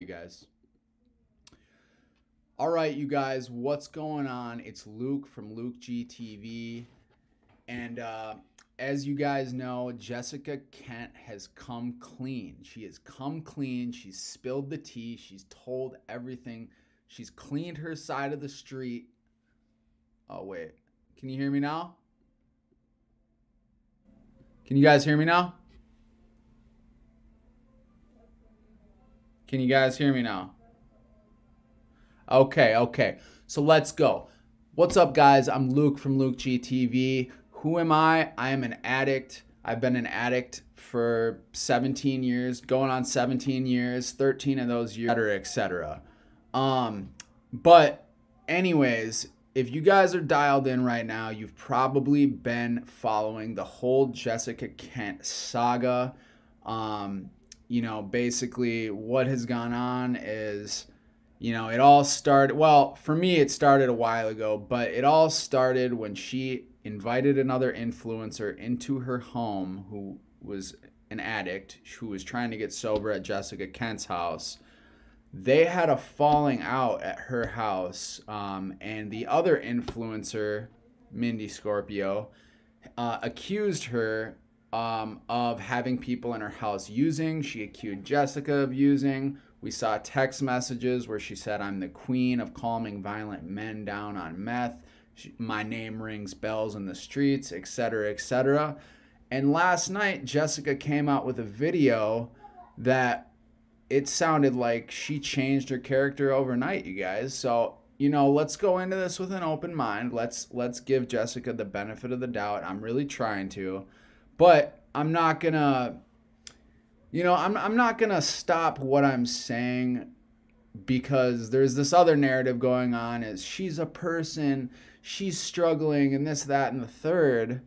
you guys. All right, you guys, what's going on? It's Luke from Luke GTV. And uh, as you guys know, Jessica Kent has come clean. She has come clean. She's spilled the tea. She's told everything. She's cleaned her side of the street. Oh, wait. Can you hear me now? Can you guys hear me now? Can you guys hear me now? Okay, okay. So let's go. What's up, guys? I'm Luke from Luke GTV. Who am I? I am an addict. I've been an addict for 17 years, going on 17 years, 13 of those years, etc., etc. Um, but anyways, if you guys are dialed in right now, you've probably been following the whole Jessica Kent saga. Um, you know, basically what has gone on is, you know, it all started, well, for me, it started a while ago, but it all started when she invited another influencer into her home who was an addict, who was trying to get sober at Jessica Kent's house. They had a falling out at her house, um, and the other influencer, Mindy Scorpio, uh, accused her um, of having people in her house using. She accused Jessica of using. We saw text messages where she said, I'm the queen of calming violent men down on meth. She, my name rings bells in the streets, etc., etc. And last night, Jessica came out with a video that it sounded like she changed her character overnight, you guys. So, you know, let's go into this with an open mind. Let's let's give Jessica the benefit of the doubt. I'm really trying to. But I'm not gonna, you know, I'm, I'm not gonna stop what I'm saying because there's this other narrative going on is she's a person, she's struggling and this, that, and the third.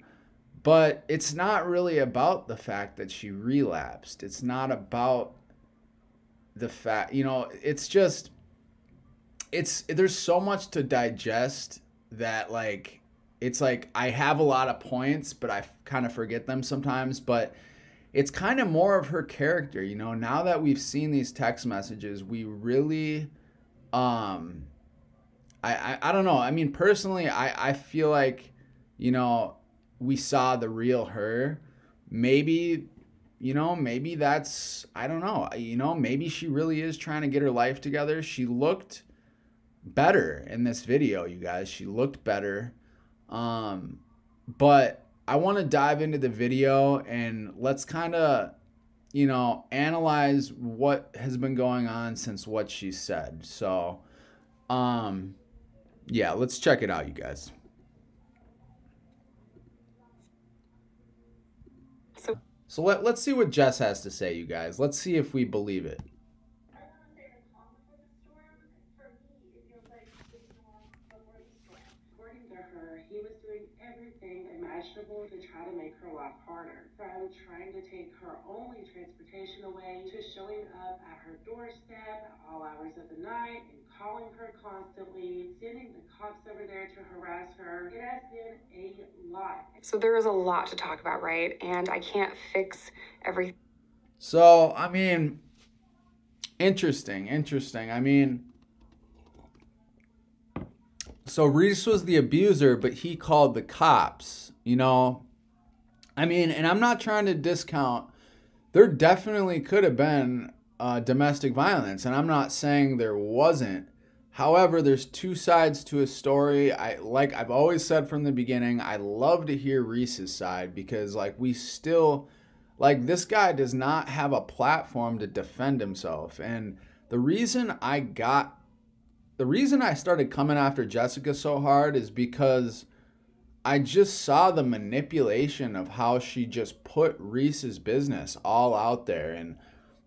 But it's not really about the fact that she relapsed. It's not about the fact, you know, it's just, it's, there's so much to digest that like it's like I have a lot of points, but I kind of forget them sometimes. But it's kind of more of her character, you know. Now that we've seen these text messages, we really, um, I I, I don't know. I mean, personally, I I feel like, you know, we saw the real her. Maybe you know, maybe that's, I don't know, you know, maybe she really is trying to get her life together. She looked better in this video, you guys. She looked better. Um, but I want to dive into the video and let's kind of, you know, analyze what has been going on since what she said. So, um, yeah, let's check it out, you guys. So, so let, let's see what Jess has to say, you guys. Let's see if we believe it. To try to make her life harder. From trying to take her only transportation away to showing up at her doorstep at all hours of the night and calling her constantly, sending the cops over there to harass her. It has been a lot. So there is a lot to talk about, right? And I can't fix everything. So, I mean, interesting, interesting. I mean, so Reece was the abuser, but he called the cops. You know, I mean, and I'm not trying to discount. There definitely could have been uh, domestic violence, and I'm not saying there wasn't. However, there's two sides to a story. I like I've always said from the beginning, I love to hear Reece's side because like we still like this guy does not have a platform to defend himself. And the reason I got the reason I started coming after Jessica so hard is because I just saw the manipulation of how she just put Reece's business all out there. And,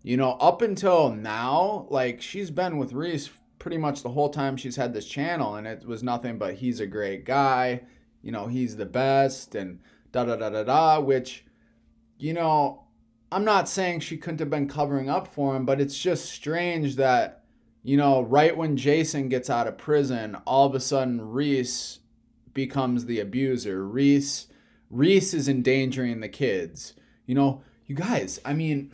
you know, up until now, like she's been with Reece pretty much the whole time she's had this channel, and it was nothing but he's a great guy, you know, he's the best, and da da da da da, which, you know, I'm not saying she couldn't have been covering up for him, but it's just strange that you know, right when Jason gets out of prison, all of a sudden Reece becomes the abuser. Reece Reece is endangering the kids. You know, you guys, I mean,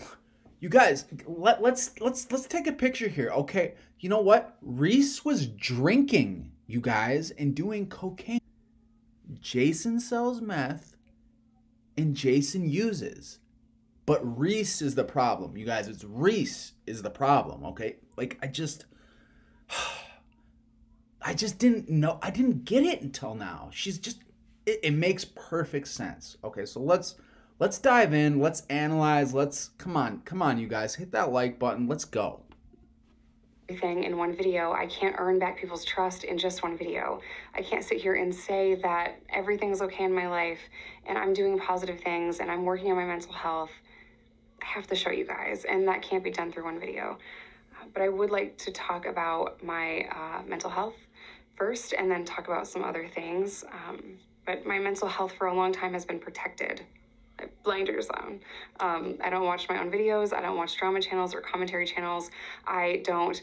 You guys, let, let's let's let's take a picture here, okay? You know what? Reece was drinking, you guys, and doing cocaine. Jason sells meth, and Jason uses. But Reece is the problem, you guys. It's Reece is the problem, okay? Like I just I just didn't know I didn't get it until now. She's just it, it makes perfect sense. Okay, so let's let's dive in, let's analyze, let's come on, come on, you guys, hit that like button, let's go. Everything in one video. I can't earn back people's trust in just one video. I can't sit here and say that everything's okay in my life and I'm doing positive things and I'm working on my mental health. Have to show you guys, and that can't be done through one video. But I would like to talk about my uh, mental health first and then talk about some other things. Um, but my mental health for a long time has been protected blinders on. Um, I don't watch my own videos. I don't watch drama channels or commentary channels. I don't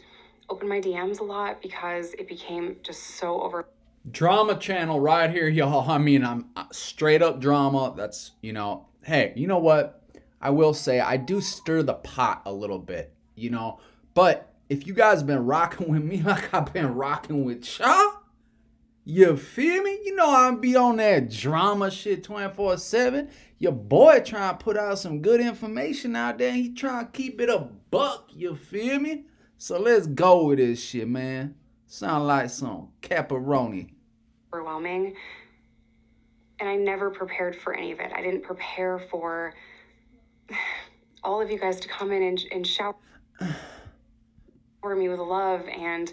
open my DMs a lot because it became just so over. Drama channel right here, y'all. I mean, I'm uh, straight up drama. That's, you know, hey, you know what? I will say I do stir the pot a little bit, you know. But if you guys been rocking with me like I've been rocking with y'all, you feel me? You know I'm be on that drama shit 24-7. Your boy trying to put out some good information out there. He trying to keep it a buck, you feel me? So let's go with this shit, man. Sound like some caparoni. Overwhelming. And I never prepared for any of it. I didn't prepare for all of you guys to come in and, and shower me with love and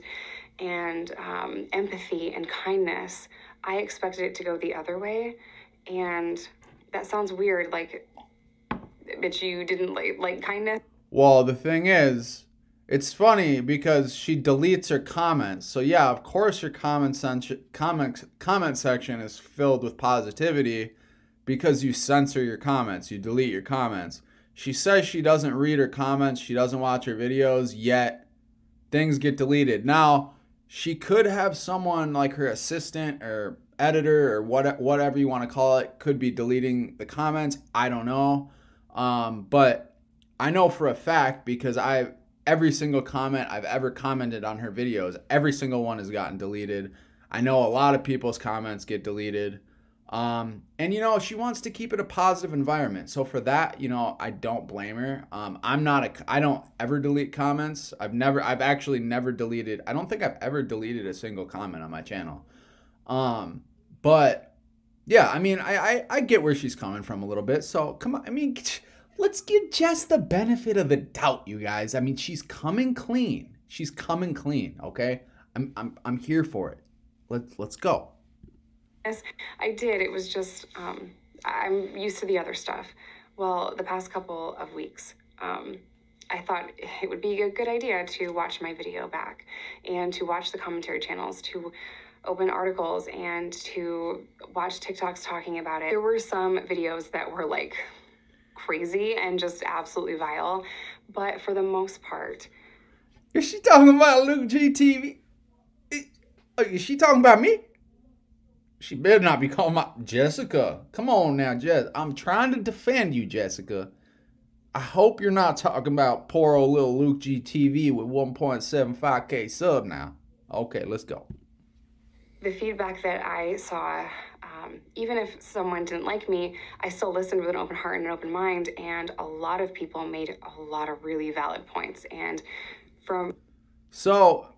and um, empathy and kindness. I expected it to go the other way, and that sounds weird. Like, but you didn't like like kindness. Well, the thing is, it's funny because she deletes her comments. So yeah, of course your comment section comment comment section is filled with positivity because you censor your comments, you delete your comments. She says she doesn't read her comments, she doesn't watch her videos, yet things get deleted. Now, she could have someone like her assistant or editor or what whatever you want to call it could be deleting the comments. I don't know. Um, but I know for a fact because I every single comment I've ever commented on her videos, every single one has gotten deleted. I know a lot of people's comments get deleted. Um, and you know, she wants to keep it a positive environment. So for that, you know, I don't blame her. Um, I'm not a, I don't ever delete comments. I've never, I've actually never deleted, I don't think I've ever deleted a single comment on my channel. Um, but yeah, I mean, I, I, I get where she's coming from a little bit. So come on, I mean, let's give Jess the benefit of the doubt, you guys. I mean, she's coming clean. She's coming clean. Okay. I'm, I'm, I'm here for it. Let's, let's go. Yes, I did. It was just, um, I'm used to the other stuff. Well, the past couple of weeks, um, I thought it would be a good idea to watch my video back and to watch the commentary channels, to open articles and to watch TikToks talking about it. There were some videos that were like crazy and just absolutely vile, but for the most part. Is she talking about Luke GTV? Is she talking about me? She better not be calling my Jessica. Come on now, Jess. I'm trying to defend you, Jessica. I hope you're not talking about poor old little Luke GTV with 1.75k sub now. Okay, let's go. The feedback that I saw, um, even if someone didn't like me, I still listened with an open heart and an open mind, and a lot of people made a lot of really valid points. And from so,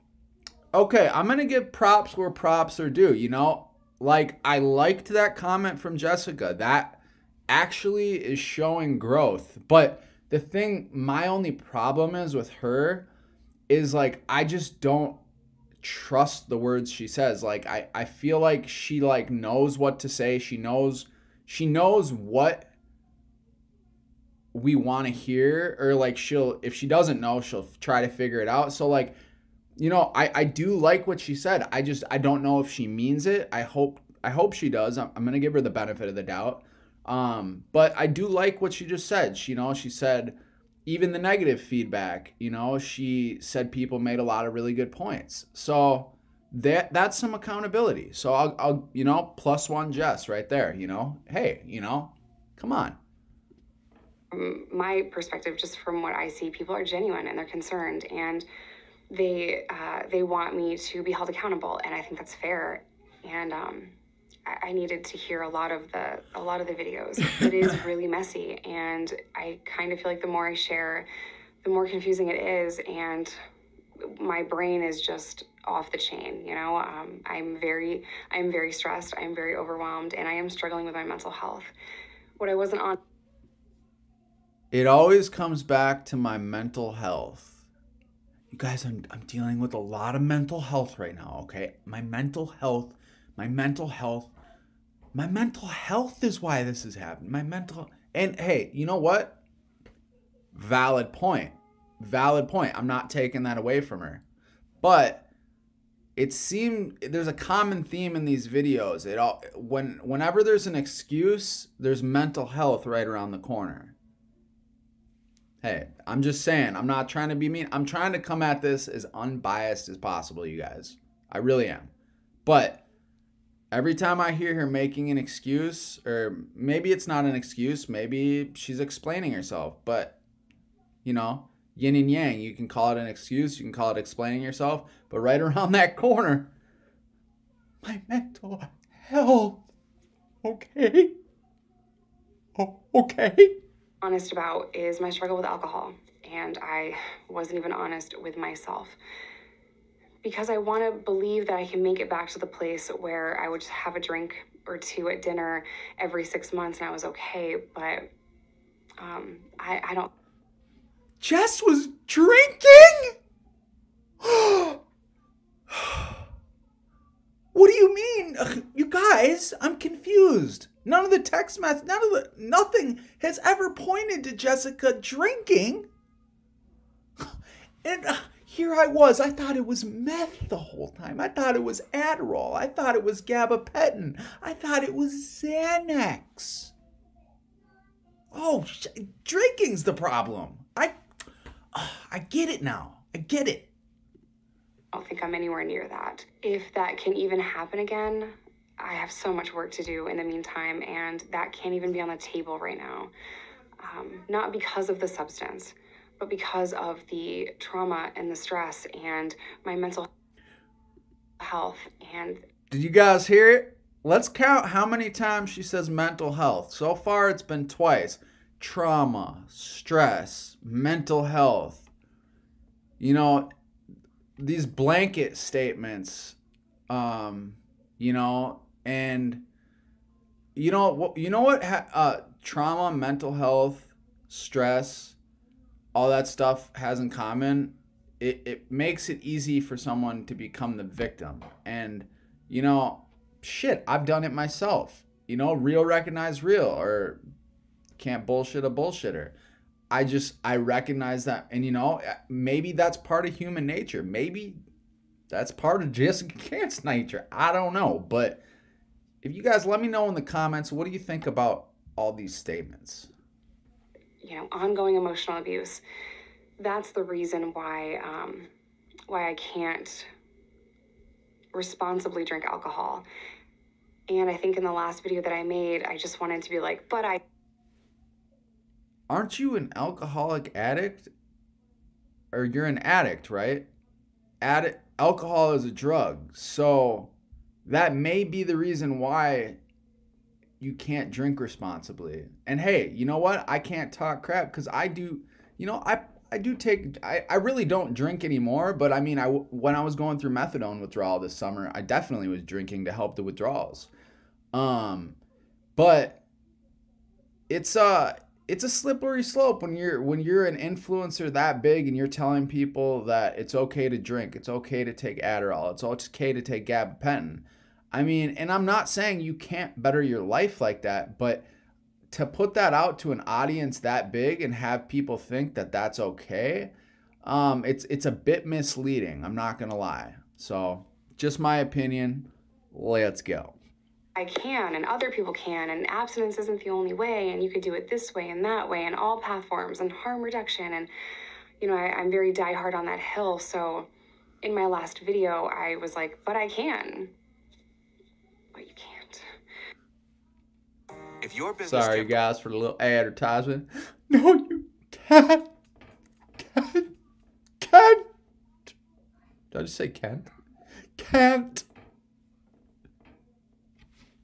okay, I'm gonna give props where props are due. You know, like I liked that comment from Jessica. That actually is showing growth. But the thing my only problem is with her is like I just don't trust the words she says. Like I I feel like she like knows what to say. She knows she knows what we want to hear or like she'll if she doesn't know, she'll try to figure it out. So like you know, I, I do like what she said. I just I don't know if she means it. I hope I hope she does. I'm, I'm gonna give her the benefit of the doubt. Um, but I do like what she just said. She, you know, she said even the negative feedback. You know, she said people made a lot of really good points. So that that's some accountability. So I'll, I'll you know plus one Jess right there. You know, hey, you know, come on. my perspective, just from what I see, people are genuine and they're concerned and they uh, they want me to be held accountable, and I think that's fair. And um, I, I needed to hear a lot of the a lot of the videos. It is really messy, and I kind of feel like the more I share, the more confusing it is, and my brain is just off the chain you know um, i'm very i'm very stressed i'm very overwhelmed and i am struggling with my mental health what i wasn't on it always comes back to my mental health you guys I'm, I'm dealing with a lot of mental health right now okay my mental health my mental health my mental health is why this is happening my mental and hey you know what valid point valid point. I'm not taking that away from her. But it seemed there's a common theme in these videos. It all when whenever there's an excuse, there's mental health right around the corner. Hey, I'm just saying, I'm not trying to be mean. I'm trying to come at this as unbiased as possible, you guys. I really am. But every time I hear her making an excuse, or maybe it's not an excuse, maybe she's explaining herself, but you know, yin and yang. You can call it an excuse, you can call it explaining yourself, but right around that corner, my mental health. Okay. Oh, okay. Honest about is my struggle with alcohol, and I wasn't even honest with myself. Because I want to believe that I can make it back to the place where I would just have a drink or two at dinner every six months and I was okay, but um, I, I don't Jess was drinking? what do you mean? You guys, I'm confused. None of the text messages, none of the, nothing has ever pointed to Jessica drinking. And uh, here I was. I thought it was meth the whole time. I thought it was Adderall. I thought it was gabapentin. I thought it was Xanax. Oh, sh- drinking's the problem. I I get it now. I get it. I don't think I'm anywhere near that. If that can even happen again, I have so much work to do in the meantime, and that can't even be on the table right now. Um, not because of the substance, but because of the trauma and the stress and my mental health. And did you guys hear it? Let's count how many times she says mental health. So far, it's been twice trauma, stress, mental health. You know, these blanket statements, um, you know, and you know, what you know what? Uh, trauma, mental health, stress, all that stuff has in common. It, it makes it easy for someone to become the victim. And, you know, shit, I've done it myself. You know, real recognize real or can't bullshit a bullshitter. I just I recognize that, and you know maybe that's part of human nature. Maybe that's part of Jessica Kent's nature. I don't know, but if you guys let me know in the comments, what do you think about all these statements? You know, ongoing emotional abuse. That's the reason why um, why I can't responsibly drink alcohol. And I think in the last video that I made, I just wanted to be like, but I aren't you an alcoholic addict? Or you're an addict, right? Addict alcohol is a drug. So that may be the reason why you can't drink responsibly. And hey, you know what? I can't talk crap cuz I do, you know, I I do take I, I really don't drink anymore, but I mean I when I was going through methadone withdrawal this summer, I definitely was drinking to help the withdrawals. Um but it's uh it's a slippery slope when you're when you're an influencer that big and you're telling people that it's okay to drink, it's okay to take Adderall, it's all okay to take gabapentin. I mean, and I'm not saying you can't better your life like that, but to put that out to an audience that big and have people think that that's okay, um, it's it's a bit misleading. I'm not gonna lie. So, just my opinion. Let's go. I can and other people can, and abstinence isn't the only way, and you could do it this way and that way, and all path forms and harm reduction. And, you know, I, am very diehard on that hill. So in my last video, I was like, but I can. But you can't. If your business Sorry, guys, for the little advertisement. No, you can't. Can't. Can't. Did I just say can't? Can't.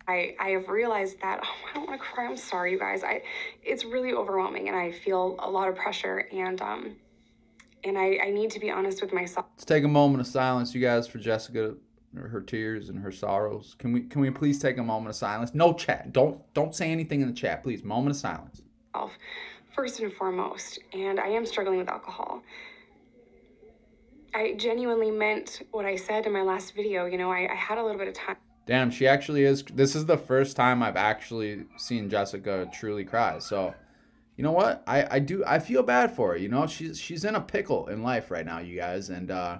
I, I have realized that oh, I don't want to cry. I'm sorry, you guys. I it's really overwhelming, and I feel a lot of pressure, and um, and I, I need to be honest with myself. Let's take a moment of silence, you guys, for Jessica, her tears and her sorrows. Can we can we please take a moment of silence? No chat. Don't don't say anything in the chat, please. Moment of silence. First and foremost, and I am struggling with alcohol. I genuinely meant what I said in my last video. You know, I, I had a little bit of time. Damn, she actually is. This is the first time I've actually seen Jessica truly cry. So, you know what? I, I do. I feel bad for her. You know, she's she's in a pickle in life right now, you guys. And uh,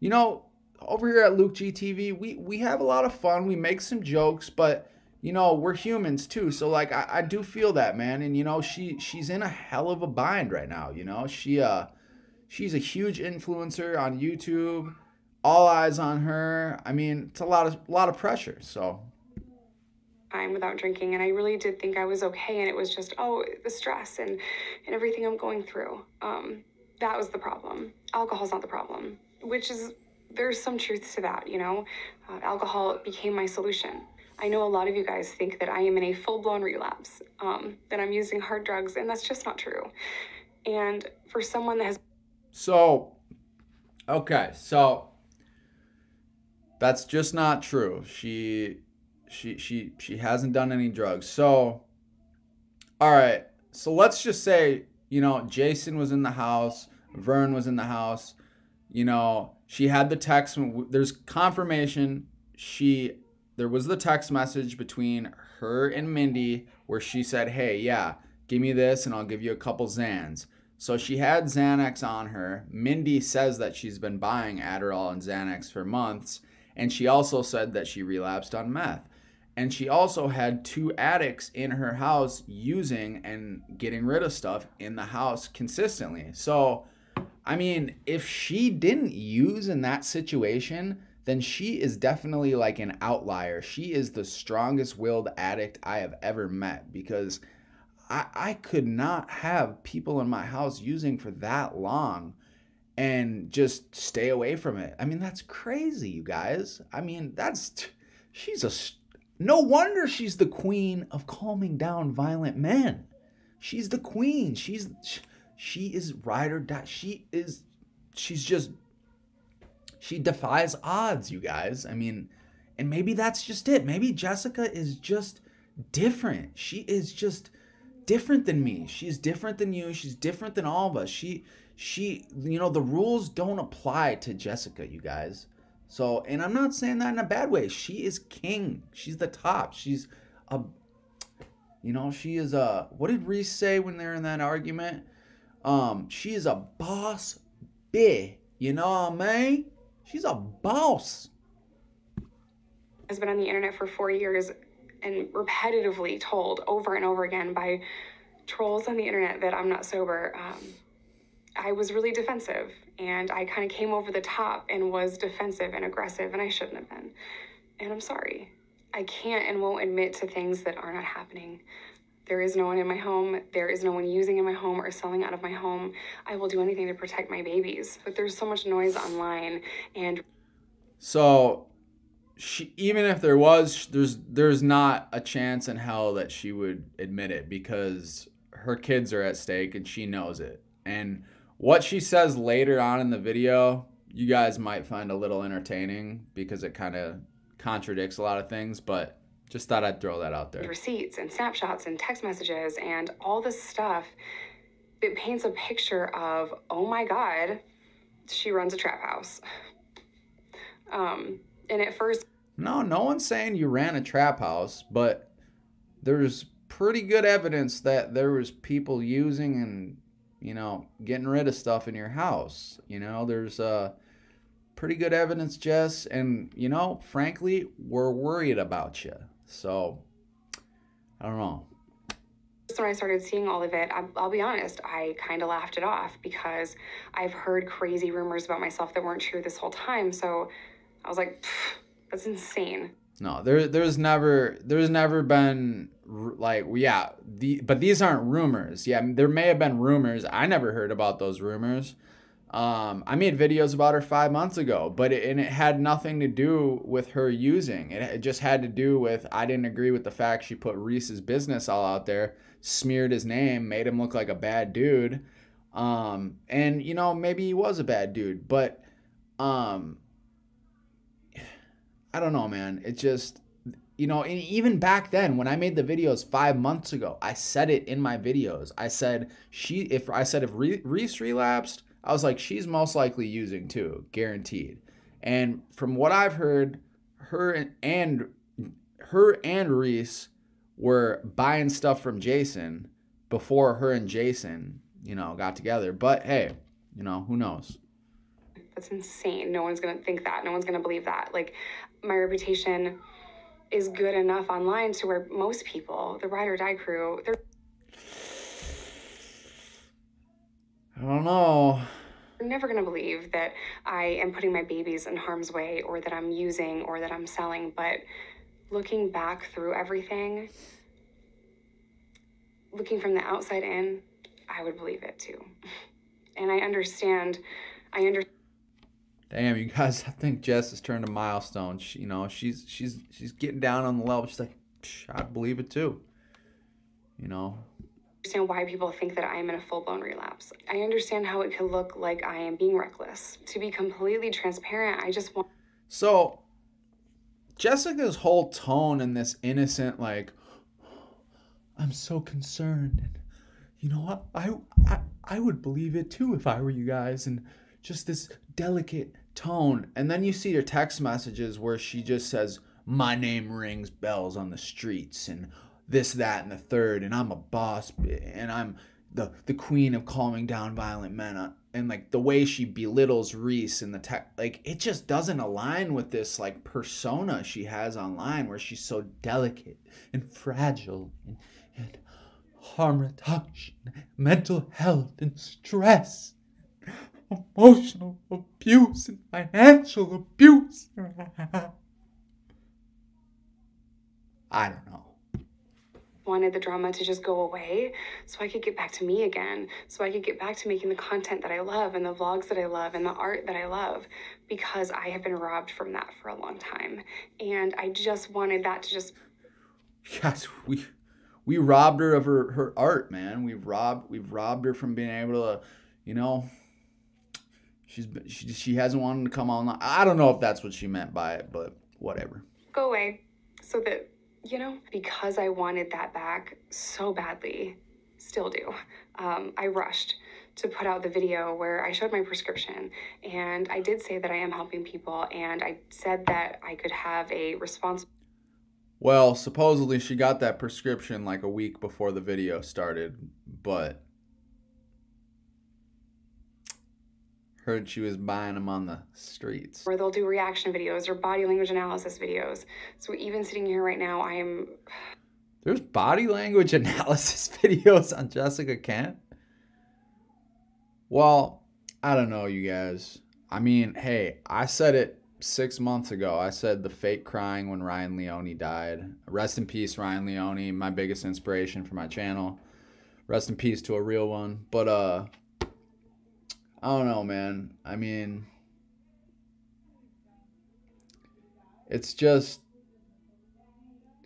you know, over here at Luke GTV, we we have a lot of fun. We make some jokes, but you know, we're humans too. So like, I, I do feel that, man. And you know, she she's in a hell of a bind right now. You know, she uh, she's a huge influencer on YouTube all eyes on her. I mean, it's a lot of a lot of pressure. So time without drinking and I really did think I was okay and it was just oh the stress and and everything I'm going through. Um that was the problem. Alcohol's not the problem, which is there's some truth to that, you know. Uh, alcohol became my solution. I know a lot of you guys think that I am in a full-blown relapse, um, that I'm using hard drugs, and that's just not true. And for someone that has so okay, so that's just not true. She she she she hasn't done any drugs. So all right. So let's just say, you know, Jason was in the house, Vern was in the house. You know, she had the text there's confirmation she there was the text message between her and Mindy where she said, "Hey, yeah, give me this and I'll give you a couple Xans." So she had Xanax on her. Mindy says that she's been buying Adderall and Xanax for months and she also said that she relapsed on meth. And she also had two addicts in her house using and getting rid of stuff in the house consistently. So, I mean, if she didn't use in that situation, then she is definitely like an outlier. She is the strongest willed addict I have ever met because I, I could not have people in my house using for that long and just stay away from it. I mean, that's crazy, you guys. I mean, that's she's a no wonder she's the queen of calming down violent men. She's the queen. She's she is ride or die. She is she's just she defies odds, you guys. I mean, and maybe that's just it. Maybe Jessica is just different. She is just different than me. She's different than you. She's different than all of us. She she you know the rules don't apply to Jessica, you guys. So, and I'm not saying that in a bad way. She is king. She's the top. She's a you know, she is a what did Reece say when they're in that argument? Um, she is a boss bitch. You know what I mean? She's a boss. Has been on the internet for four years and repetitively told over and over again by trolls on the internet that I'm not sober. Um, I was really defensive and I kind of came over the top and was defensive and aggressive, and I shouldn't have been. And I'm sorry. I can't and won't admit to things that are not happening. There is no one in my home. There is no one using in my home or selling out of my home. I will do anything to protect my babies. But there's so much noise online and so she even if there was there's there's not a chance in hell that she would admit it because her kids are at stake and she knows it. And what she says later on in the video, you guys might find a little entertaining because it kind of contradicts a lot of things, but just thought I'd throw that out there. Receipts and snapshots and text messages and all this stuff. It paints a picture of, oh my God, she runs a trap house. Um, and at first, no, no one's saying you ran a trap house, but there's pretty good evidence that there was people using and you know, getting rid of stuff in your house. You know, there's uh, pretty good evidence, Jess. And, you know, frankly, we're worried about you. So, I don't know. When I started seeing all of it, I'll be honest, I kind of laughed it off because I've heard crazy rumors about myself that weren't true this whole time. So I was like, that's insane. No, there there's never there's never been like yeah, the but these aren't rumors. Yeah, there may have been rumors. I never heard about those rumors. Um, I made videos about her five months ago, but it, and it had nothing to do with her using. It, just had to do with I didn't agree with the fact she put Reece's business all out there, smeared his name, made him look like a bad dude. Um, and you know maybe he was a bad dude, but um, I don't know, man. It just you know, and even back then when I made the videos five months ago, I said it in my videos. I said she if I said if Reece relapsed I was like, she's most likely using too, guaranteed. And from what I've heard, her and her and Reece were buying stuff from Jason before her and Jason, you know, got together. But hey, you know, who knows? That's insane. No one's gonna think that. No one's gonna believe that. Like, my reputation is good enough online to where most people, the ride or die crew, they're I don't know. You're never going to believe that I am putting my babies in harm's way or that I'm using or that I'm selling. But looking back through everything, looking from the outside in, I would believe it too. And I understand. I understand. Damn, you guys! I think Jess has turned a milestone. She, you know, she's she's she's getting down on the level. She's like, I believe it too. You know, understand why people think that I am in a full blown relapse. I understand how it could look like I am being reckless. To be completely transparent, I just want. So, Jessica's whole tone and this innocent, like, I'm so concerned. And you know what? I, I, I would believe it too if I were you guys. And just this delicate tone. And then you see her text messages where she just says, My name rings bells on the streets. And this, that, and the third, and I'm a boss, and I'm the the queen of calming down violent men. Uh, and like the way she belittles Reece and the tech, like it just doesn't align with this like persona she has online, where she's so delicate and fragile and, and harm reduction, mental health and stress, emotional abuse and financial abuse. I don't know wanted the drama to just go away so I could get back to me again, so I could get back to making the content that I love and the vlogs that I love and the art that I love because I have been robbed from that for a long time. And I just wanted that to just Yes, we we robbed her of her, her art, man. We've robbed we've robbed her from being able to, you know, she's she she hasn't wanted to come on. I don't know if that's what she meant by it, but whatever. Go away so that you know, because I wanted that back so badly, still do, um, I rushed to put out the video where I showed my prescription. And I did say that I am helping people, and I said that I could have a response. Well, supposedly she got that prescription like a week before the video started, but Heard she was buying them on the streets. Or they'll do reaction videos or body language analysis videos. So even sitting here right now, I am. There's body language analysis videos on Jessica Kent? Well, I don't know, you guys. I mean, hey, I said it six months ago. I said the fake crying when Ryan Leone died. Rest in peace, Ryan Leone, my biggest inspiration for my channel. Rest in peace to a real one. But uh I don't know, man. I mean, it's just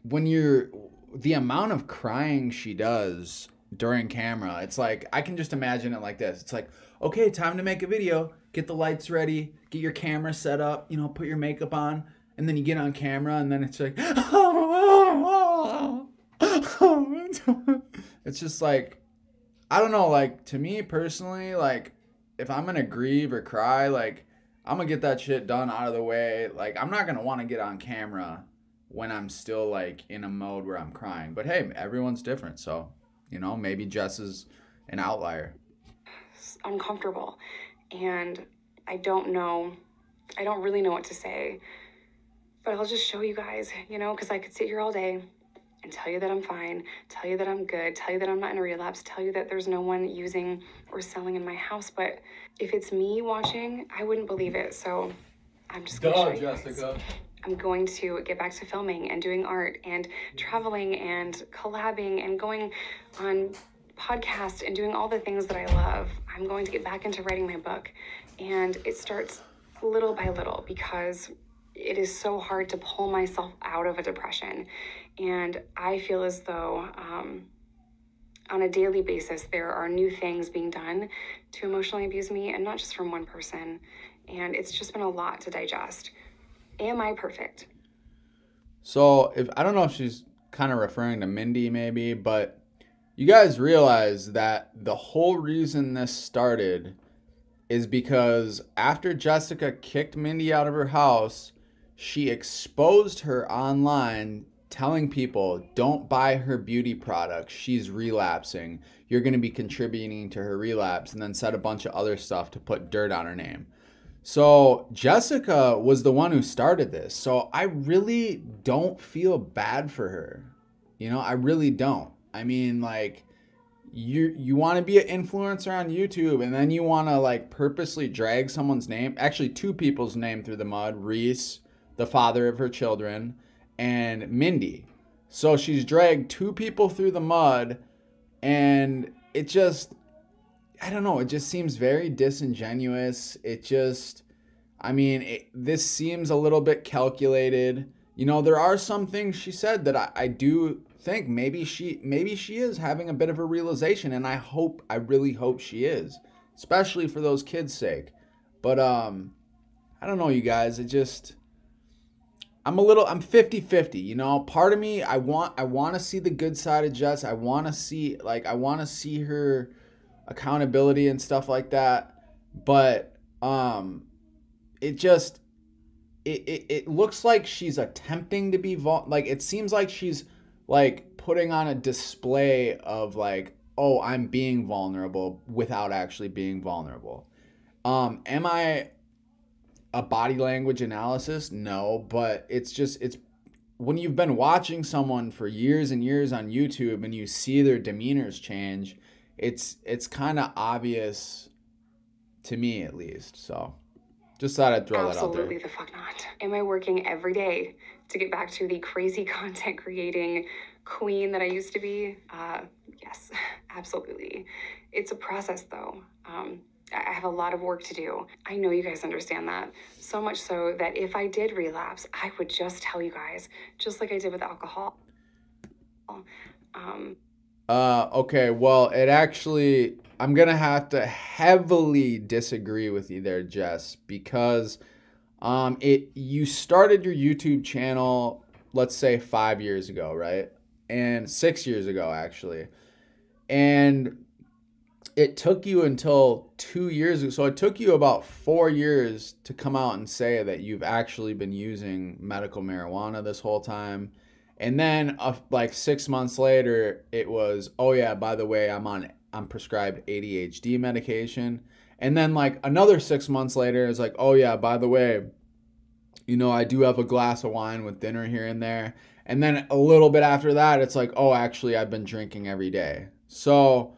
when you're the amount of crying she does during camera, it's like I can just imagine it like this. It's like, okay, time to make a video. Get the lights ready, get your camera set up, you know, put your makeup on, and then you get on camera, and then it's like, it's just like, I don't know, like to me personally, like if I'm gonna grieve or cry, like I'm gonna get that shit done out of the way. Like I'm not gonna want to get on camera when I'm still like in a mode where I'm crying. But hey, everyone's different, so you know maybe Jess is an outlier. Uncomfortable, and I don't know. I don't really know what to say, but I'll just show you guys, you know, because I could sit here all day and tell you that I'm fine, tell you that I'm good, tell you that I'm not in a relapse, tell you that there's no one using or selling in my house. But if it's me watching, I wouldn't believe it. So I'm just gonna Duh, show you Jessica. I'm going to get back to filming and doing art and traveling and collabing and going on podcasts and doing all the things that I love. I'm going to get back into writing my book. And it starts little by little because it is so hard to pull myself out of a depression. And I feel as though um, on a daily basis, there are new things being done to emotionally abuse me, and not just from one person. And it's just been a lot to digest. Am I perfect? So, if I don't know if she's kind of referring to Mindy, maybe, but you guys realize that the whole reason this started is because after Jessica kicked Mindy out of her house, she exposed her online telling people don't buy her beauty products. She's relapsing. You're going to be contributing to her relapse and then said a bunch of other stuff to put dirt on her name. So jessica was the one who started this. So i really don't feel bad for her. You know i really don't. I mean like you you want to be an influencer on youtube and then you want to like purposely drag someone's name actually two people's name through the mud reece the father of her children and Mindy. So she's dragged two people through the mud, and it just, I don't know, it just seems very disingenuous. It just, I mean, it, this seems a little bit calculated. You know, there are some things she said that I, I do think maybe she maybe she is having a bit of a realization and I hope I really hope she is, especially for those kids' sake. But um I don't know you guys, it just I'm a little I'm 50-50, you know. Part of me I want I want to see the good side of Jess. I want to see like I want to see her accountability and stuff like that. But um it just it, it, it looks like she's attempting to be vul- like it seems like she's like putting on a display of like oh i'm being vulnerable without actually being vulnerable um am i a body language analysis no but it's just it's when you've been watching someone for years and years on youtube and you see their demeanors change it's it's kind of obvious to me at least so just thought i'd throw Absolutely that out there Absolutely the fuck not. Am I working every day to get back to the crazy content creating queen that I used to be? Uh, yes, absolutely. It's a process though. Um, I have a lot of work to do. I know you guys understand that. So much so that if I did relapse, I would just tell you guys, just like I did with alcohol. Um, Uh, okay, well, it actually, I'm gonna have to heavily disagree with you there, Jess, because um, it you started your YouTube channel, let's say five years ago, right? And six years ago, actually, and it took you until two years ago. So it took you about four years to come out and say that you've actually been using medical marijuana this whole time. And then, uh, like six months later, it was, oh yeah, by the way, I'm on, I'm prescribed ADHD medication. And then, like another six months later, it's like, oh yeah, by the way, you know, I do have a glass of wine with dinner here and there. And then a little bit after that, it's like, oh, actually, I've been drinking every day. So,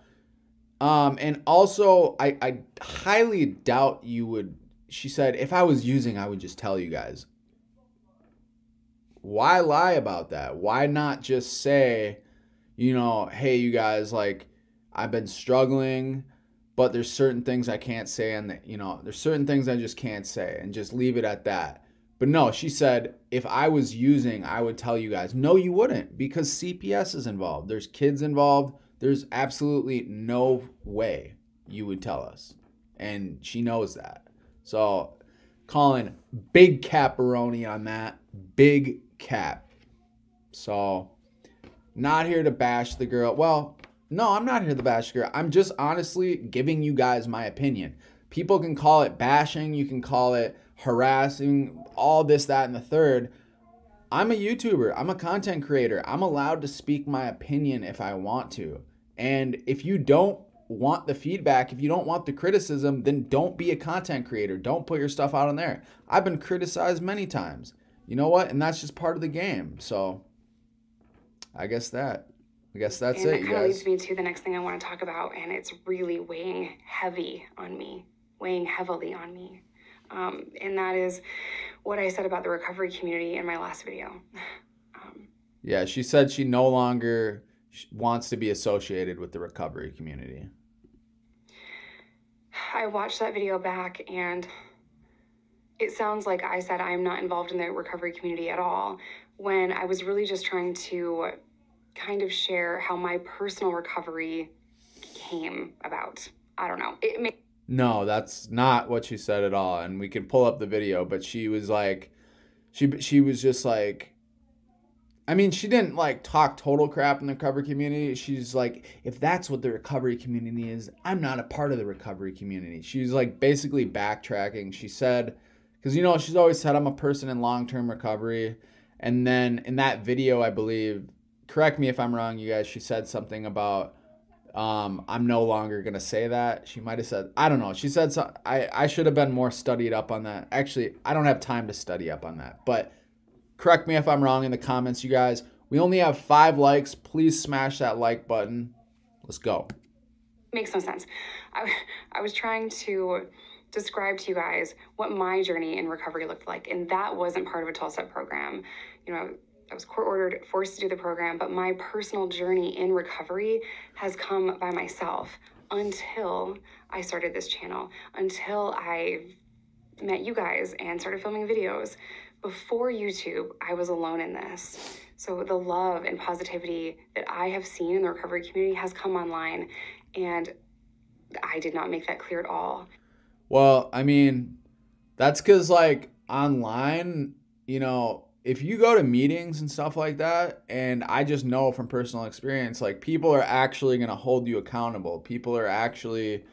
um, and also, I, I highly doubt you would. She said, if I was using, I would just tell you guys. Why lie about that? Why not just say, you know, hey, you guys, like, I've been struggling, but there's certain things I can't say, and, you know, there's certain things I just can't say, and just leave it at that. But no, she said, if I was using, I would tell you guys. No, you wouldn't, because CPS is involved. There's kids involved. There's absolutely no way you would tell us. And she knows that. So, Colin, big caparoni on that. Big cap. So, not here to bash the girl. Well, no, I'm not here to bash the girl. I'm just honestly giving you guys my opinion. People can call it bashing, you can call it harassing, all this, that, and the third. I'm a YouTuber. I'm a content creator. I'm allowed to speak my opinion if I want to. And if you don't want the feedback, if you don't want the criticism, then don't be a content creator. Don't put your stuff out on there. I've been criticized many times. You know what? And that's just part of the game. So I guess that. I guess that's and it, that kind of leads me to the next thing I want to talk about, and it's really weighing heavy on me, weighing heavily on me. Um, and that is what I said about the recovery community in my last video. Um, yeah, she said she no longer wants to be associated with the recovery community. I watched that video back and it sounds like I said I'm not involved in the recovery community at all when I was really just trying to kind of share how my personal recovery came about. I don't know. It may- no, that's not what she said at all. And we can pull up the video, but she was like, she she was just like, I mean, she didn't like talk total crap in the recovery community. She's like, if that's what the recovery community is, I'm not a part of the recovery community. She's like basically backtracking. She said, because you know she's always said I'm a person in long term recovery, and then in that video, I believe, correct me if I'm wrong, you guys. She said something about um, I'm no longer gonna say that. She might have said I don't know. She said so. I I should have been more studied up on that. Actually, I don't have time to study up on that. But correct me if I'm wrong in the comments, you guys. We only have five likes. Please smash that like button. Let's go. Makes no sense. I I was trying to describe to you guys what my journey in recovery looked like, and that wasn't part of a 12 step program. You know, I was court ordered, forced to do the program, but my personal journey in recovery has come by myself until I started this channel, until I met you guys and started filming videos. Before YouTube, I was alone in this. So the love and positivity that I have seen in the recovery community has come online, and I did not make that clear at all. Well, I mean, that's because, like, online, you know, if you go to meetings and stuff like that, and I just know from personal experience, like people are actually going to hold you accountable. People are actually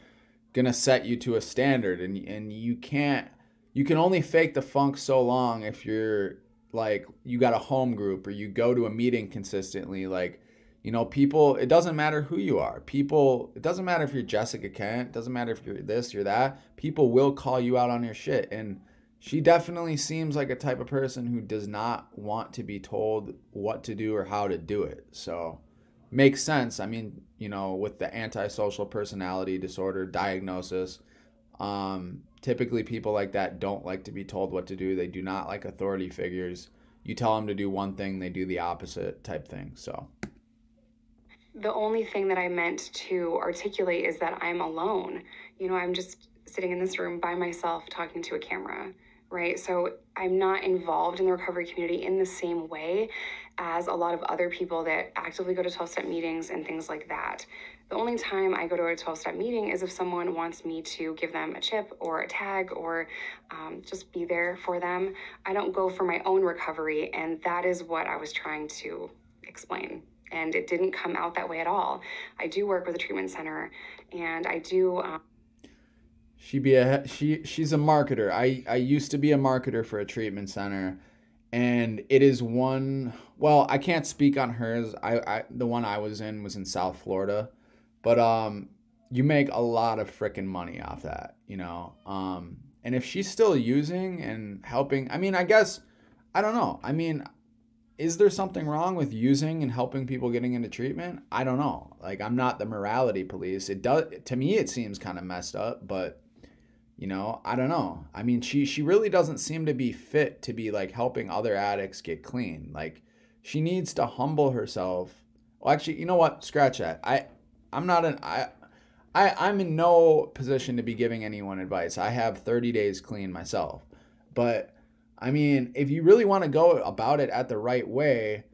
going to set you to a standard, and and you can't. You can only fake the funk so long if you're like you got a home group or you go to a meeting consistently. Like, you know, people. It doesn't matter who you are. People. It doesn't matter if you're Jessica Kent. It doesn't matter if you're this, you're that. People will call you out on your shit, and she definitely seems like a type of person who does not want to be told what to do or how to do it. So makes sense. I mean, you know, with the antisocial personality disorder diagnosis, um, typically people like that don't like to be told what to do. They do not like authority figures. You tell them to do one thing, they do the opposite type thing. So the only thing that I meant to articulate is that I'm alone. You know, I'm just sitting in this room by myself talking to a camera right? So I'm not involved in the recovery community in the same way as a lot of other people that actively go to 12 step meetings and things like that. The only time I go to a 12 step meeting is if someone wants me to give them a chip or a tag or um, just be there for them. I don't go for my own recovery, and that is what I was trying to explain. And it didn't come out that way at all. I do work with a treatment center, and I do. Um, she be a she she's a marketer. I I used to be a marketer for a treatment center and it is one well, I can't speak on hers. I I the one I was in was in South Florida. But um you make a lot of freaking money off that, you know. Um and if she's still using and helping, I mean, I guess I don't know. I mean, is there something wrong with using and helping people getting into treatment? I don't know. Like I'm not the morality police. It does to me it seems kind of messed up, but you know i don't know i mean she she really doesn't seem to be fit to be like helping other addicts get clean like she needs to humble herself well actually you know what scratch that i i'm not an i I, I'm in no position to be giving anyone advice. I have 30 days clean myself. But I mean, if you really want to go about it at the right way,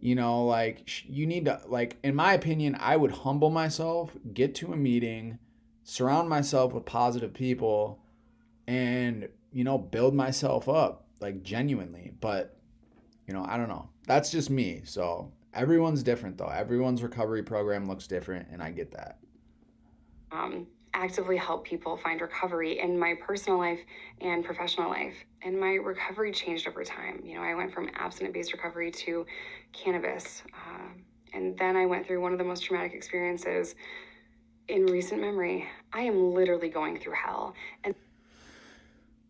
you know, like you need to, like, in my opinion, I would humble myself, get to a meeting, surround myself with positive people and you know build myself up like genuinely but you know i don't know that's just me so everyone's different though everyone's recovery program looks different and i get that um, actively help people find recovery in my personal life and professional life and my recovery changed over time you know i went from abstinent-based recovery to cannabis uh, and then i went through one of the most traumatic experiences in recent memory. I am literally going through hell. And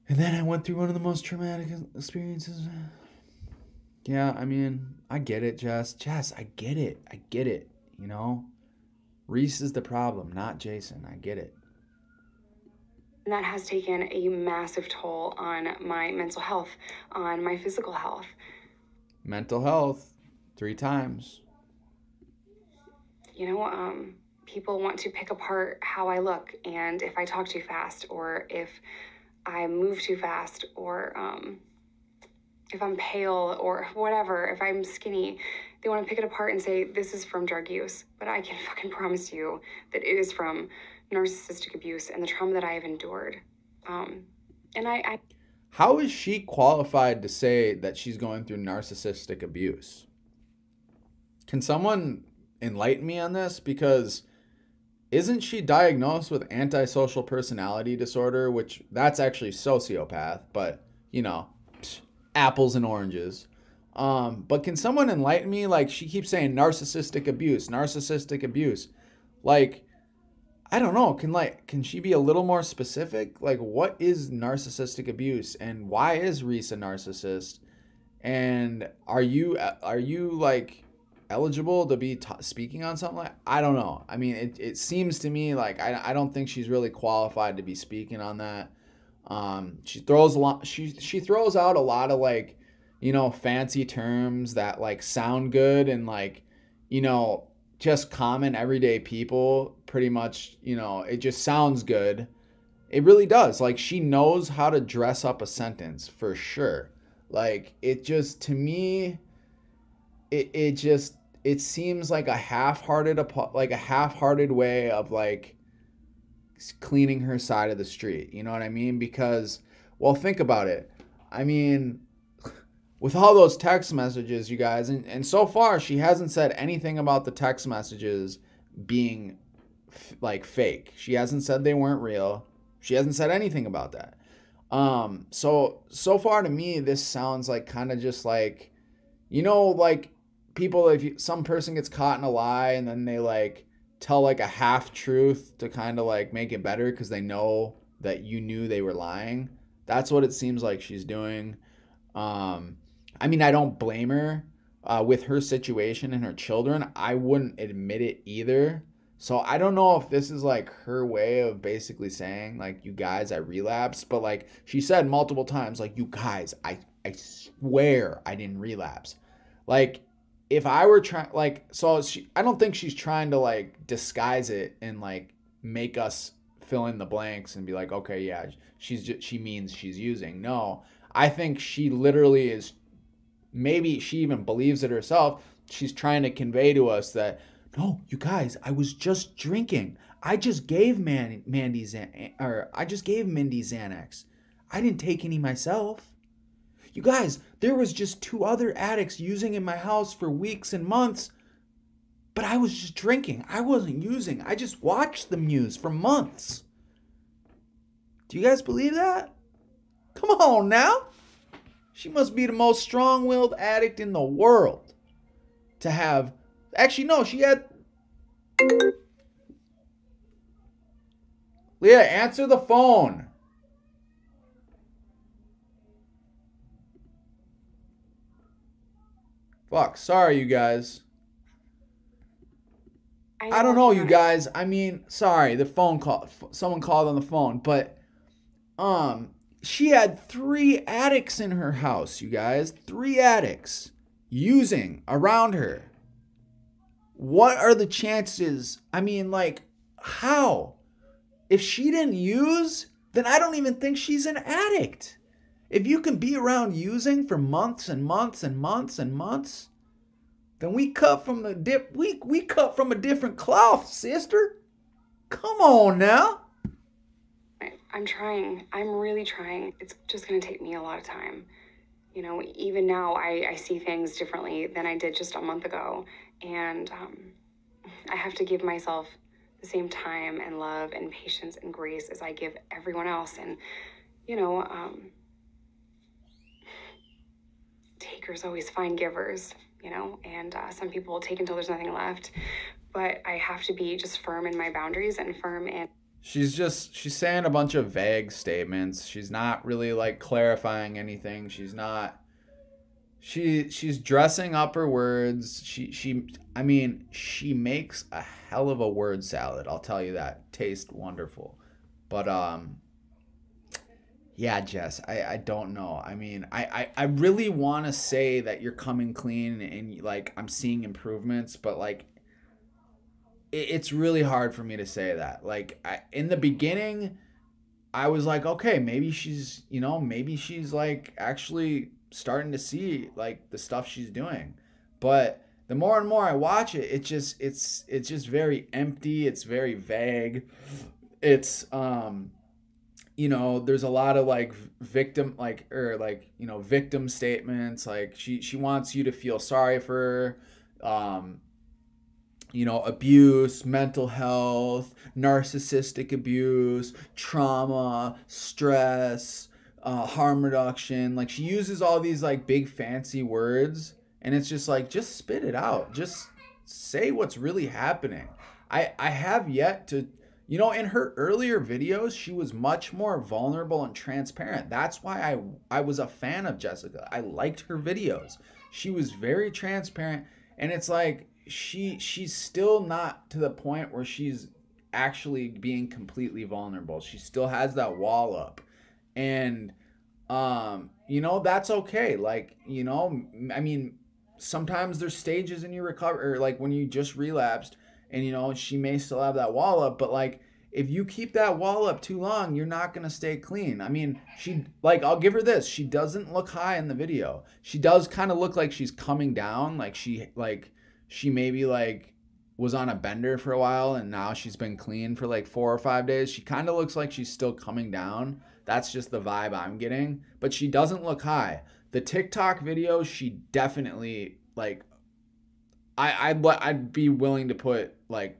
and then I went through one of the most traumatic experiences. Yeah, I mean, I get it, Jess. Jess, I get it. I get it. You know, Reece is the problem, not Jason. I get it. That has taken a massive toll on my mental health, on my physical health. Mental health, three times. You know, um, people want to pick apart how I look and if I talk too fast or if I move too fast or um, if I'm pale or whatever, if I'm skinny, they want to pick it apart and say this is from drug use. But I can fucking promise you that it is from narcissistic abuse and the trauma that I have endured. Um, and I, I how is she qualified to say that she's going through narcissistic abuse? Can someone enlighten me on this? Because isn't she diagnosed with antisocial personality disorder, which that's actually sociopath, but you know, apples and oranges. Um, but can someone enlighten me? Like she keeps saying narcissistic abuse, narcissistic abuse. Like, I don't know. Can like can she be a little more specific? Like, what is narcissistic abuse, and why is Reece a narcissist? And are you are you like eligible to be t- speaking on something like I don't know. I mean, it, it seems to me like I, I don't think she's really qualified to be speaking on that. Um, she throws a lot. She she throws out a lot of like, you know, fancy terms that like sound good and like, you know, just common everyday people. Pretty much, you know, it just sounds good. It really does. Like she knows how to dress up a sentence for sure. Like it just to me, it it just it seems like a half-hearted like a half-hearted way of like cleaning her side of the street. You know what I mean? Because well, think about it. I mean, with all those text messages, you guys, and, and so far she hasn't said anything about the text messages being f- like fake. She hasn't said they weren't real. She hasn't said anything about that. Um, so so far to me, this sounds like kind of just like, you know, like people if you, some person gets caught in a lie and then they like tell like a half truth to kind of like make it better because they know that you knew they were lying. That's what it seems like she's doing. Um, I mean, I don't blame her uh, with her situation and her children. I wouldn't admit it either. So I don't know if this is like her way of basically saying like you guys I relapsed, but like she said multiple times like you guys I I swear I didn't relapse. Like if I were trying like so she I don't think she's trying to like disguise it and like make us fill in the blanks and be like okay yeah she's just, she means she's using. No, I think she literally is maybe she even believes it herself. She's trying to convey to us that no, you guys, I was just drinking. I just gave Man- Mandy or I just gave Mindy Xanax. I didn't take any myself. You guys, there was just two other addicts using in my house for weeks and months. But I was just drinking. I wasn't using. I just watched them use for months. Do you guys believe that? Come on now. She must be the most strong willed addict in the world to have Actually, no, she had. Leah, answer the phone. Fuck, sorry, you guys. I, I don't know, you guys. I mean, sorry, the phone call. Someone called on the phone, but um, she had three addicts in her house, you guys. Three addicts using around her what are the chances? I mean, like, how? If she didn't use, then I don't even think she's an addict. If you can be around using for months and months and months and months, then we cut from the dip we we cut from a different cloth, sister. Come on now. I'm trying. I'm really trying. It's just going to take me a lot of time. You know, even now I, I see things differently than I did just a month ago and um, I have to give myself the same time and love and patience and grace as I give everyone else. And, you know, um, takers always find givers, you know, and uh, some people will take until there's nothing left. But I have to be just firm in my boundaries and firm in. She's just, she's saying a bunch of vague statements. She's not really like clarifying anything. She's not she she's dressing up her words. She she I mean, she makes a hell of a word salad. I'll tell you that. Tastes wonderful. But um yeah, Jess, I, I don't know. I mean, I, I, I really want to say that you're coming clean and like I'm seeing improvements, but like it, it's really hard for me to say that. Like I, in the beginning, I was like, okay, maybe she's, you know, maybe she's like actually starting to see like the stuff she's doing. But the more and more I watch it, it just it's it's just very empty, it's very vague. It's um you know, there's a lot of like victim like or like, you know, victim statements like she she wants you to feel sorry for her. Um you know, abuse, mental health, narcissistic abuse, trauma, stress, uh, harm reduction. Like she uses all these like big fancy words, and it's just like just spit it out. Just say what's really happening. I I have yet to. You know, in her earlier videos, she was much more vulnerable and transparent. That's why I I was a fan of Jessica. I liked her videos. She was very transparent and it's like she she's still not to the point where she's actually being completely vulnerable. She still has that wall up. And um you know that's okay. Like, you know, I mean sometimes there's stages in your recovery like when you just relapsed and you know she may still have that wall up but like if you keep that wall up too long you're not going to stay clean i mean she like i'll give her this she doesn't look high in the video she does kind of look like she's coming down like she like she maybe like was on a bender for a while and now she's been clean for like four or five days. She kind of looks like she's still coming down. That's just the vibe I'm getting. But she doesn't look high. The TikTok video she definitely like. I I'd I'd be willing to put like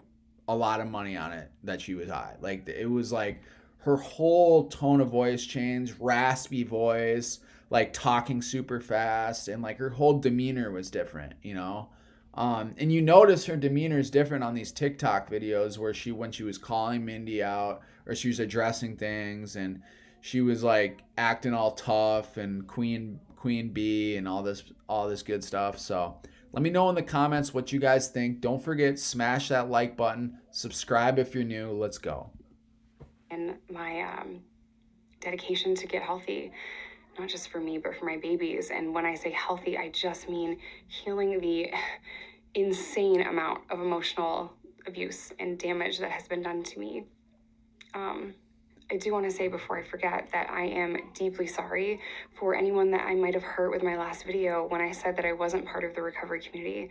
a lot of money on it that she was high. Like it was like her whole tone of voice changed, raspy voice, like talking super fast, and like her whole demeanor was different. You know. Um, and you notice her demeanor is different on these TikTok videos where she, when she was calling Mindy out or she was addressing things and she was like acting all tough and queen, queen bee and all this, all this good stuff. So let me know in the comments what you guys think. Don't forget, smash that like button, subscribe if you're new. Let's go. And my um, dedication to get healthy not just for me, but for my babies. And when I say healthy, I just mean healing the insane amount of emotional abuse and damage that has been done to me. Um, I do want to say before I forget that I am deeply sorry for anyone that I might have hurt with my last video when I said that I wasn't part of the recovery community.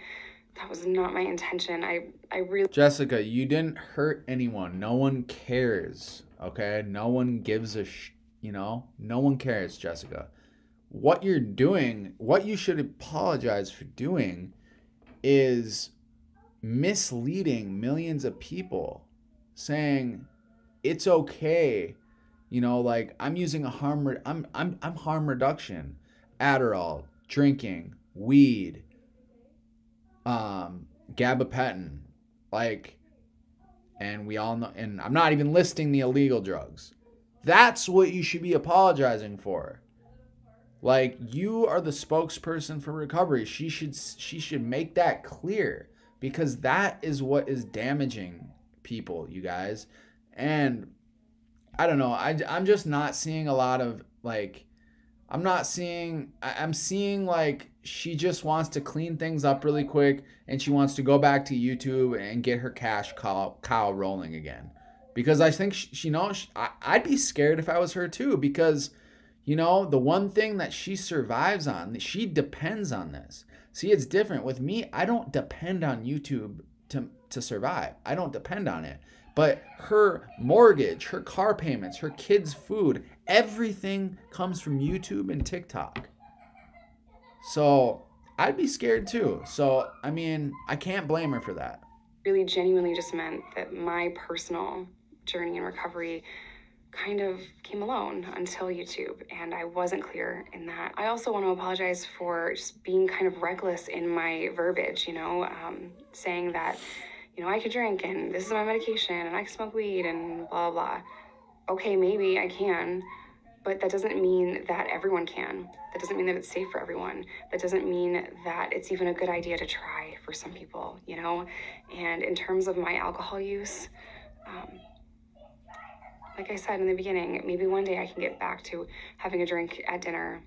That was not my intention. I, I really. Jessica, you didn't hurt anyone. No one cares. Okay? No one gives a sh- you know, no one cares, Jessica. What you're doing, what you should apologize for doing is misleading millions of people saying it's okay you know like i'm using a harm re- I'm, I'm i'm harm reduction adderall drinking weed um gabapentin like and we all know and i'm not even listing the illegal drugs that's what you should be apologizing for. Like you are the spokesperson for recovery. She should she should make that clear because that is what is damaging people, you guys. And I don't know. I I'm just not seeing a lot of like I'm not seeing I'm seeing like she just wants to clean things up really quick and she wants to go back to YouTube and get her cash cow, cow rolling again. Because I think she, she knows I, I'd be scared if I was her too because you know the one thing that she survives on she depends on this. See it's different. With me I don't depend on YouTube to to survive. I don't depend on it but her mortgage her car payments her kids food everything comes from YouTube and TikTok. So I'd be scared too. So I mean I can't blame her for that. Really genuinely just meant that my personal journey and recovery kind of came alone until YouTube, and I wasn't clear in that. I also want to apologize for just being kind of reckless in my verbiage, you know, um, saying that, you know, I could drink and this is my medication and I can smoke weed and blah, blah, blah. Okay, maybe I can, but that doesn't mean that everyone can. That doesn't mean that it's safe for everyone. That doesn't mean that it's even a good idea to try for some people, you know? And in terms of my alcohol use, um, like I said in the beginning, maybe one day I can get back to having a drink at dinner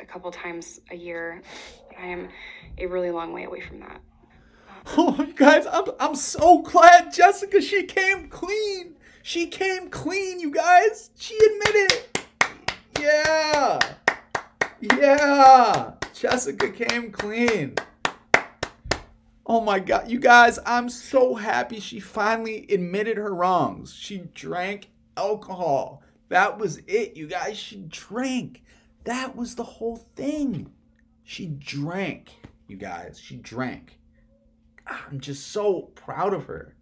a couple times a year. But I am a really long way away from that. Oh, you guys, I'm, I'm so glad Jessica, she came clean. She came clean, you guys. She admitted. Yeah. Yeah. Jessica came clean. Oh my God. You guys, I'm so happy she finally admitted her wrongs. She drank alcohol. That was it, you guys. She drank. That was the whole thing. She drank, you guys. She drank. I'm just so proud of her.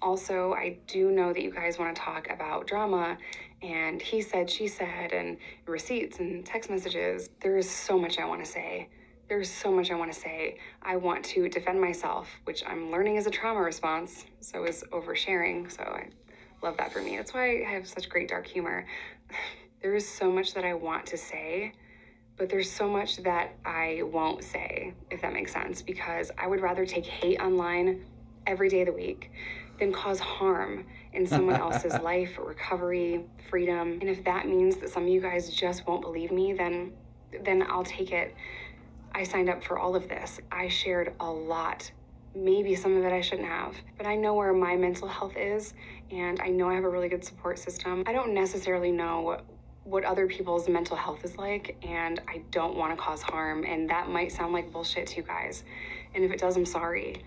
Also, I do know that you guys want to talk about drama and he said, she said, and receipts and text messages. There is so much I want to say. There's so much I want to say. I want to defend myself, which I'm learning is a trauma response. So is oversharing. So I love that for me. That's why I have such great dark humor. There is so much that I want to say, but there's so much that I won't say, if that makes sense, because I would rather take hate online every day of the week than cause harm in someone else's life, recovery, freedom. And if that means that some of you guys just won't believe me, then then I'll take it. I signed up for all of this. I shared a lot. Maybe some of it I shouldn't have, but I know where my mental health is, and I know I have a really good support system. I don't necessarily know what other people's mental health is like, and I don't want to cause harm, and that might sound like bullshit to you guys. And if it does, I'm sorry.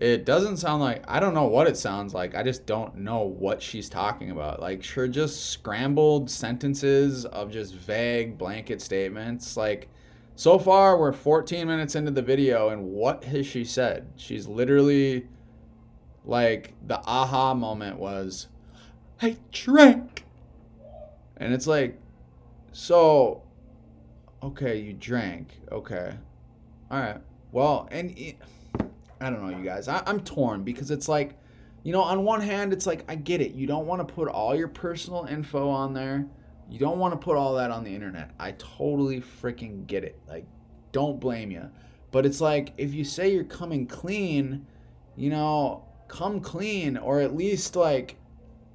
It doesn't sound like I don't know what it sounds like. I just don't know what she's talking about. Like her just scrambled sentences of just vague blanket statements. Like so far we're 14 minutes into the video and what has she said? She's literally like the aha moment was I drank. And it's like so okay, you drank. Okay. All right. Well, and it, I don't know, you guys. I, I'm torn because it's like, you know, on one hand, it's like, I get it. You don't want to put all your personal info on there. You don't want to put all that on the internet. I totally freaking get it. Like, don't blame you. But it's like, if you say you're coming clean, you know, come clean, or at least like,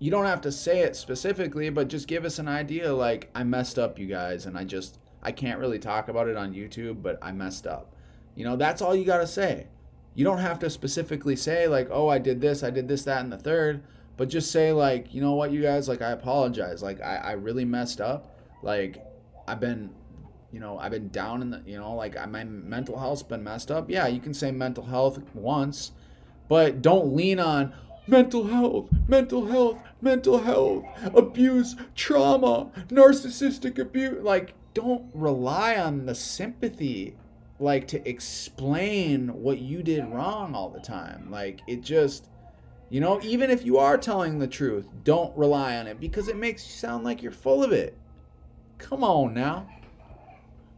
you don't have to say it specifically, but just give us an idea. Like, I messed up, you guys, and I just, I can't really talk about it on YouTube, but I messed up. You know, that's all you got to say. You don't have to specifically say like, "Oh, I did this, I did this, that, and the third, but just say like, "You know what, you guys? Like, I apologize. Like, I, I really messed up. Like, I've been, you know, I've been down in the, you know, like my mental health's been messed up. Yeah, you can say mental health once, but don't lean on mental health, mental health, mental health, abuse, trauma, narcissistic abuse. Like, don't rely on the sympathy like to explain what you did wrong all the time. Like it just you know, even if you are telling the truth, don't rely on it because it makes you sound like you're full of it. Come on now.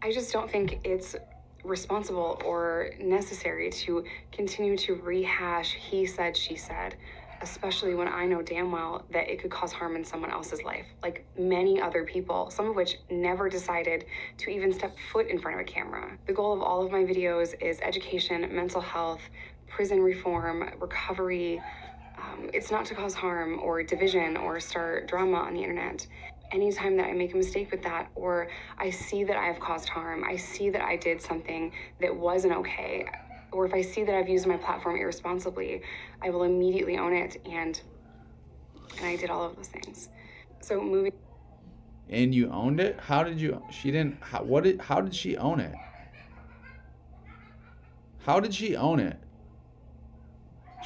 I just don't think it's responsible or necessary to continue to rehash he said, she said especially when I know damn well that it could cause harm in someone else's life, like many other people, some of which never decided to even step foot in front of a camera. The goal of all of my videos is education, mental health, prison reform, recovery. Um, it's not to cause harm or division or start drama on the internet. Anytime that I make a mistake with that, or I see that I have caused harm, I see that I did something that wasn't okay, or if I see that I've used my platform irresponsibly, I will immediately own it and and I did all of those things. So moving and you owned it? How did you she didn't how what did how did she own it? How did she own it?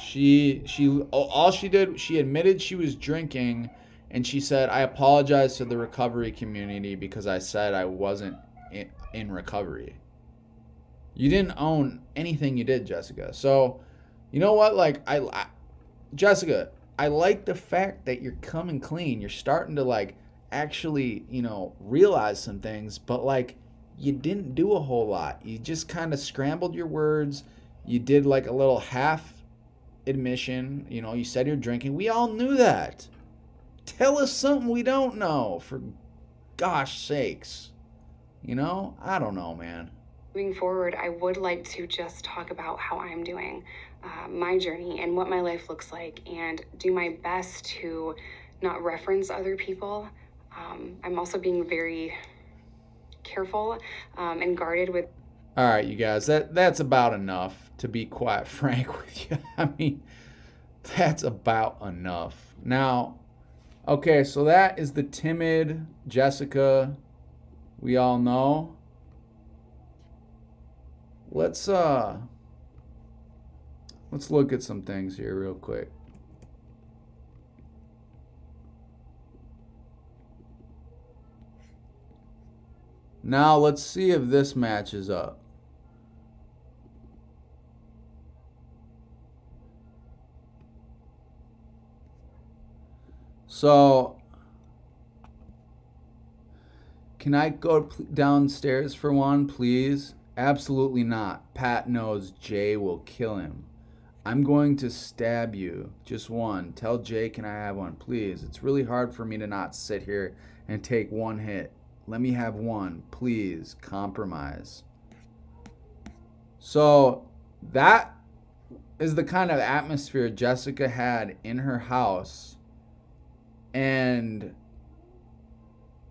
She she all she did she admitted she was drinking and she said I apologize to the recovery community because I said I wasn't in, recovery. You didn't own anything you did, Jessica. So, you know what? Like, I, I Jessica, I like the fact that you're coming clean. You're starting to like actually, you know, realize some things, but like you didn't do a whole lot. You just kind of scrambled your words. You did like a little half admission. You know, you said you're drinking. We all knew that. Tell us something we don't know, for gosh sakes. You know? I don't know, man moving forward, I would like to just talk about how I'm doing, uh, my journey, and what my life looks like, and do my best to not reference other people. Um, I'm also being very careful um, and guarded with. All right, you guys, that that's about enough to be quite frank with you. I mean, that's about enough. Now, okay, so that is the timid Jessica we all know. Let's uh let's look at some things here real quick. Now let's see if this matches up. So, can I go downstairs for one, please? Absolutely not. Pat knows Jay will kill him. I'm going to stab you. Just one. Tell Jay, can I have one, please? It's really hard for me to not sit here and take one hit. Let me have one, please. Compromise. So, that is the kind of atmosphere Jessica had in her house and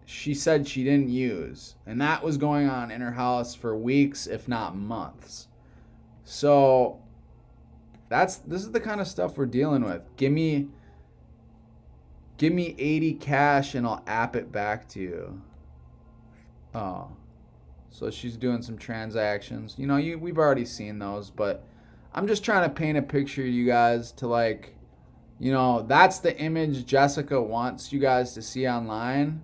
she said she didn't use. And that was going on in her house for weeks, if not months. So that's this is the kind of stuff we're dealing with. Give me give me 80 cash and I'll app it back to you. Oh. So she's doing some transactions. You know, you we've already seen those, but I'm just trying to paint a picture you guys to like you know, that's the image Jessica wants you guys to see online.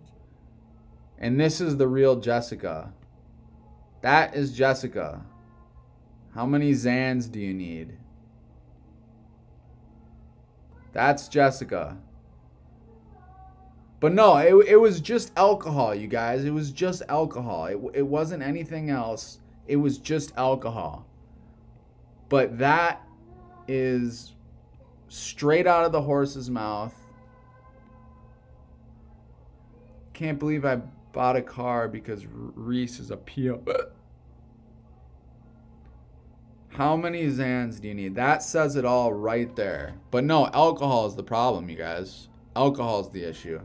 And this is the real Jessica. That is Jessica. How many Zans do you need? That's Jessica. But no, it, it was just alcohol, you guys. It was just alcohol. It, it wasn't anything else. It was just alcohol. But that is straight out of the horse's mouth. Can't believe I bought a car because Reece is a PO. How many Zans do you need? That says it all right there. But no, alcohol is the problem, you guys. Alcohol is the issue.